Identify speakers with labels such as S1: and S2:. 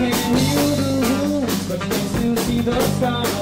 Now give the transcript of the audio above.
S1: Can you the room, but you still see the sun?